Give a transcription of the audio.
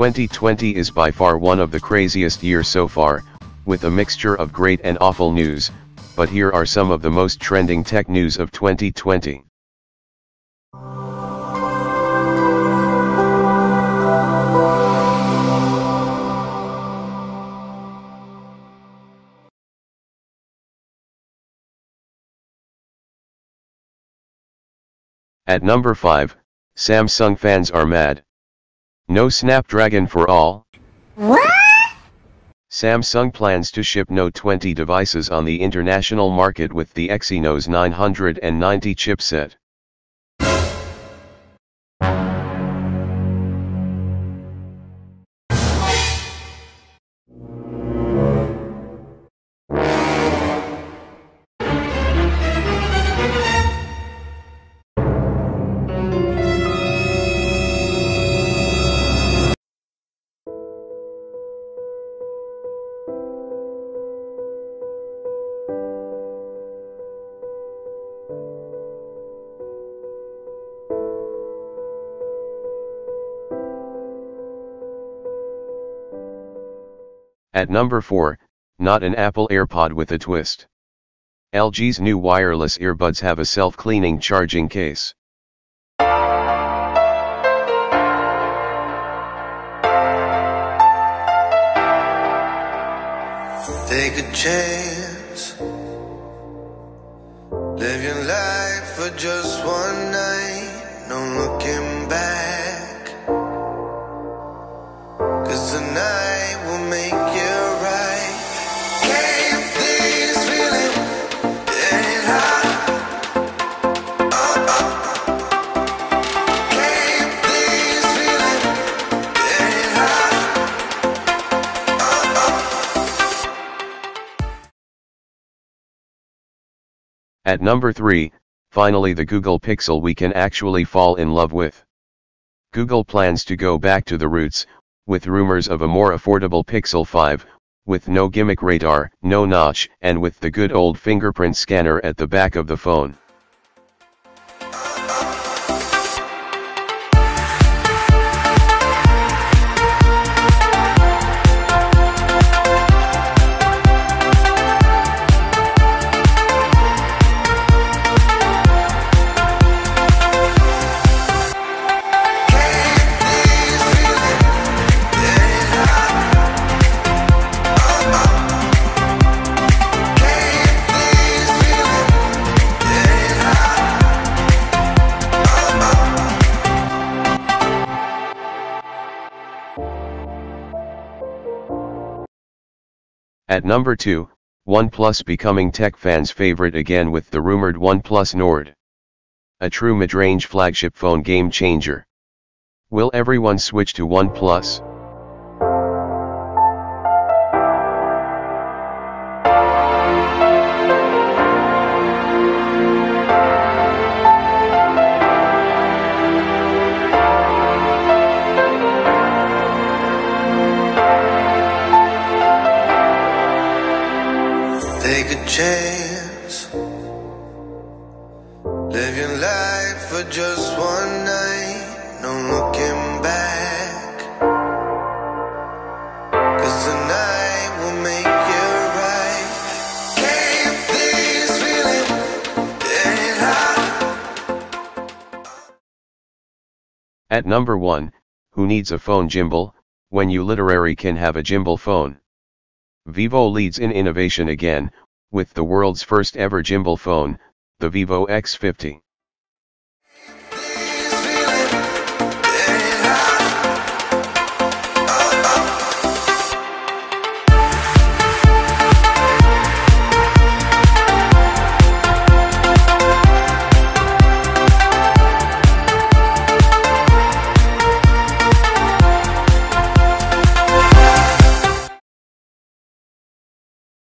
2020 is by far one of the craziest years so far, with a mixture of great and awful news, but here are some of the most trending tech news of 2020. At number 5, Samsung fans are mad. No Snapdragon for all? What? Samsung plans to ship Note 20 devices on the international market with the Exynos 990 chipset. At number 4, not an Apple AirPod with a twist. LG's new wireless earbuds have a self-cleaning charging case. Take a chance. Live your life for just one night. No looking back. At number 3, finally the Google Pixel we can actually fall in love with. Google plans to go back to the roots, with rumors of a more affordable Pixel 5, with no gimmick radar, no notch, and with the good old fingerprint scanner at the back of the phone. At number 2, OnePlus becoming tech fans' favorite again with the rumored OnePlus Nord. A true mid-range flagship phone game changer. Will everyone switch to OnePlus? Take a chance. Live your life for just one night. No looking back. Cause tonight will make you right. Can't this feeling get hot? At number 1, who needs a phone gimbal, when you literally can have a gimbal phone? Vivo leads in innovation again, with the world's first ever gimbal phone, the Vivo X50.